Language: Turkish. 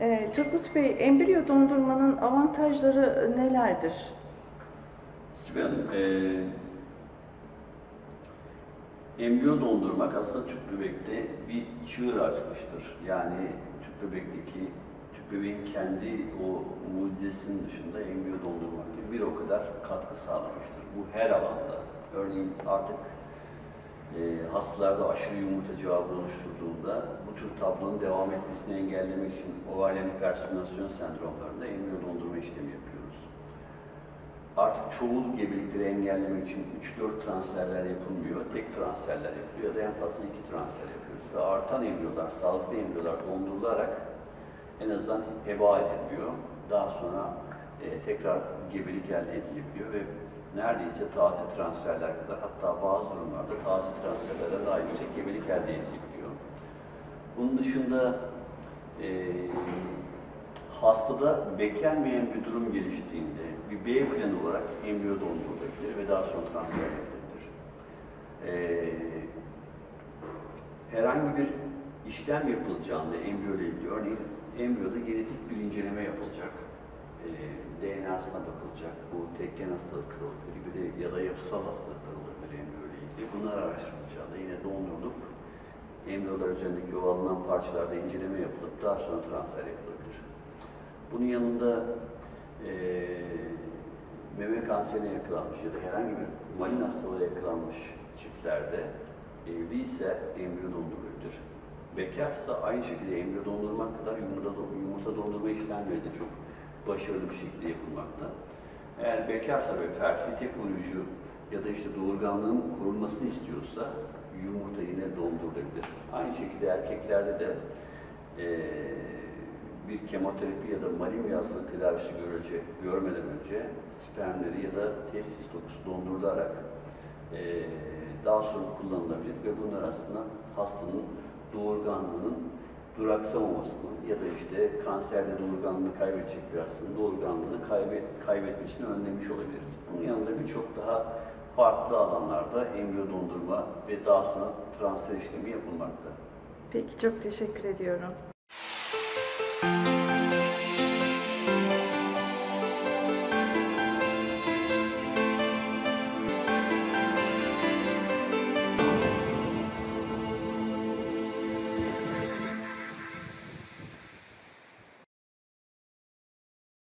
Ee, Turgut Bey, embriyo dondurmanın avantajları nelerdir? Sibel Hanım, eee, embriyo dondurmak aslında tüp bebekte bir çığır açmıştır. Yani tüp bebekteki, tüp bebeğin kendi o mucizesinin dışında embriyo dondurmak gibi bir o kadar katkı sağlamıştır. Bu her alanda. Örneğin artık eee hastalarda aşırı yumurta cevabı oluşturduğunda bu tür tablonun devam etmesini engellemek için ovalyen hiperstimülasyon sendromlarında embriyo dondurma işlemi yapıyoruz. Artık çoğul gebelikleri engellemek için 3-4 transferler yapılmıyor, tek transferler yapılıyor ya da en fazla 2 transfer yapıyoruz. Ve artan embriyolar, sağlıklı embriyolar dondurularak en azından heba ediliyor. Daha sonra e, tekrar gebelik elde edilebiliyor ve neredeyse taze transferler kadar hatta bazı durumlarda taze transferlerden daha yüksek gebelik elde edilebiliyor. Bunun dışında e, hastada beklenmeyen bir durum geliştiğinde bir B planı olarak embriyo dondurulabilir ve daha sonra transfer edilebilir. Ee, herhangi bir işlem yapılacağında embriyo ile ilgili, örneğin embriyoda genetik bir inceleme yapılacak. Ee, DNA'sına bakılacak. Bu tekken hastalıkları olabilir gibi ya da yapısal hastalıklar olabilir embriyo ile ilgili. Bunlar araştırılacağında yine dondurulup embriyolar üzerindeki o alınan parçalarda inceleme yapılıp daha sonra transfer yapılabilir. Bunun yanında eee meme kanserine yakalanmış ya da herhangi bir malin hastalığına yakalanmış çiftlerde evli ise embriyo dondurulabilir. Bekarsa aynı şekilde embriyo dondurmak kadar yumurta, yumurta dondurma işlemleri de çok başarılı bir şekilde yapılmakta. Eğer bekarsa ve fertilite koruyucu ya da işte doğurganlığın korunmasını istiyorsa yumurta yine dondurulabilir. Aynı şekilde erkeklerde de eee bir kemoterapi ya da malin bir hastalık tedavisi görece, görmeden önce spermleri ya da testis dokusu dondurularak eee, daha sonra kullanılabilir ve bunlar aslında hastanın doğurganlığının duraksamamasını ya da işte kanserde doğurganlığını kaybedecek bir hastanın doğurganlığını kaybet, kaybetmesini önlemiş olabiliriz. Bunun yanında birçok daha farklı alanlarda embriyo dondurma ve daha sonra transfer işlemi yapılmakta. Peki, çok teşekkür ediyorum.